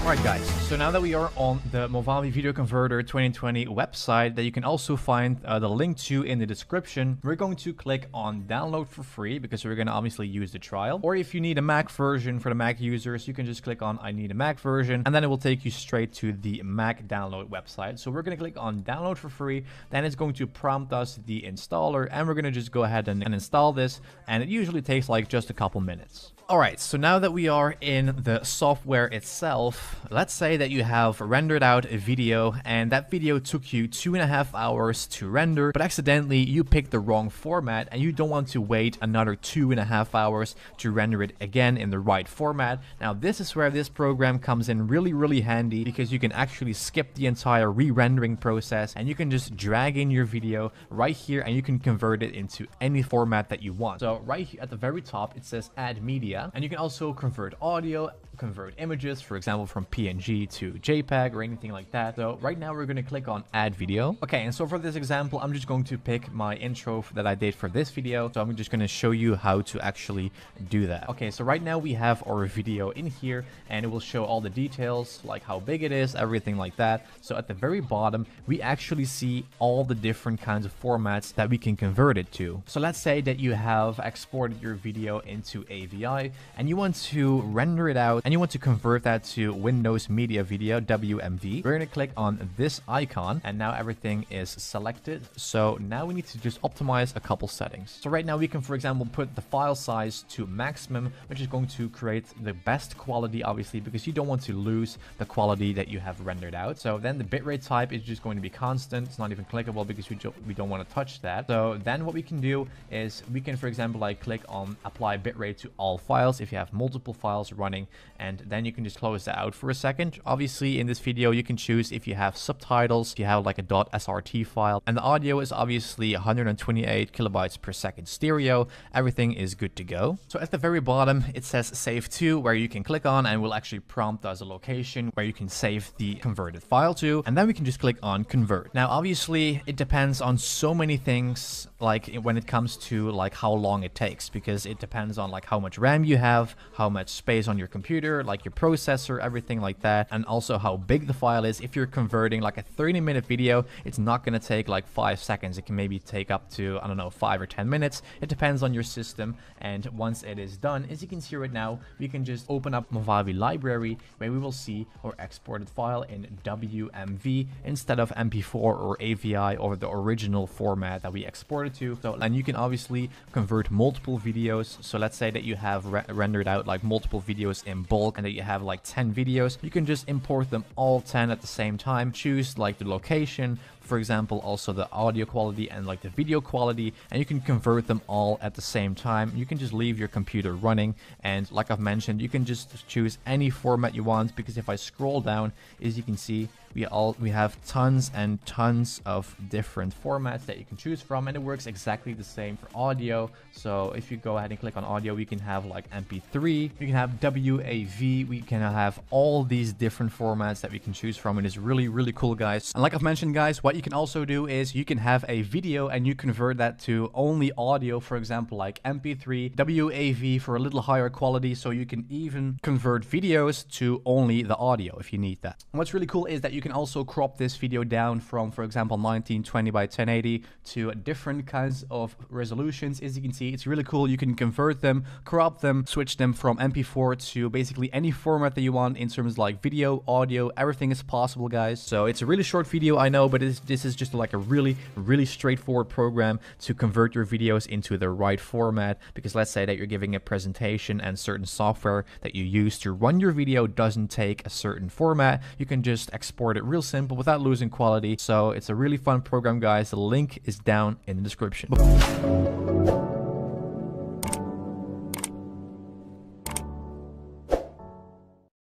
Alright guys, so now that we are on the Movavi Video Converter 2020 website that you can also find uh, the link to in the description, we're going to click on download for free because we're going to obviously use the trial. Or if you need a Mac version for the Mac users, you can just click on I need a Mac version and then it will take you straight to the Mac download website. So we're going to click on download for free, then it's going to prompt us the installer and we're going to just go ahead and, and install this and it usually takes like just a couple minutes. Alright, so now that we are in the software itself, let's say that you have rendered out a video and that video took you two and a half hours to render, but accidentally you picked the wrong format and you don't want to wait another two and a half hours to render it again in the right format. Now this is where this program comes in really, really handy because you can actually skip the entire re-rendering process and you can just drag in your video right here and you can convert it into any format that you want. So right here at the very top, it says add media and you can also convert audio, convert images, for example, from PNG to JPEG or anything like that. So right now we're going to click on add video. Okay, and so for this example, I'm just going to pick my intro that I did for this video. So I'm just going to show you how to actually do that. Okay, so right now we have our video in here and it will show all the details, like how big it is, everything like that. So at the very bottom, we actually see all the different kinds of formats that we can convert it to. So let's say that you have exported your video into AVI and you want to render it out and you want to convert that to Windows Media Video, WMV, we're going to click on this icon and now everything is selected. So now we need to just optimize a couple settings. So right now we can, for example, put the file size to maximum, which is going to create the best quality, obviously, because you don't want to lose the quality that you have rendered out. So then the bitrate type is just going to be constant. It's not even clickable because we, we don't want to touch that. So then what we can do is we can, for example, like click on apply bitrate to all files files if you have multiple files running and then you can just close that out for a second. Obviously in this video you can choose if you have subtitles, if you have like a .srt file and the audio is obviously 128 kilobytes per second stereo. Everything is good to go. So at the very bottom it says save to where you can click on and will actually prompt us a location where you can save the converted file to and then we can just click on convert. Now obviously it depends on so many things like when it comes to like how long it takes because it depends on like how much RAM you have, how much space on your computer, like your processor, everything like that, and also how big the file is. If you're converting like a 30 minute video, it's not going to take like 5 seconds. It can maybe take up to, I don't know, 5 or 10 minutes. It depends on your system, and once it is done, as you can see right now, we can just open up Movavi library where we will see our exported file in WMV instead of MP4 or AVI or the original format that we exported to. So, and you can obviously convert multiple videos. So let's say that you have re rendered out like multiple videos in bulk and that you have like 10 videos, you can just import them all 10 at the same time. Choose like the location, for example, also the audio quality and like the video quality, and you can convert them all at the same time. You can just leave your computer running, and like I've mentioned, you can just choose any format you want, because if I scroll down, as you can see, we all we have tons and tons of different formats that you can choose from, and it works exactly the same for audio. So if you go ahead and click on audio, we can have like MP3, we can have WAV, we can have all these different formats that we can choose from. It is really, really cool, guys. And like I've mentioned, guys, what you can also do is you can have a video and you convert that to only audio, for example, like MP3, WAV for a little higher quality. So you can even convert videos to only the audio if you need that. And what's really cool is that you can also crop this video down from, for example, 1920 by 1080 to different kinds of resolutions. As you can see, it's really cool. You can convert them, crop them, switch them from MP4 to basically any format that you want in terms like video, audio, everything is possible, guys. So it's a really short video, I know, but it's this is just like a really, really straightforward program to convert your videos into the right format. Because let's say that you're giving a presentation and certain software that you use to run your video doesn't take a certain format. You can just export it real simple without losing quality. So it's a really fun program, guys. The link is down in the description.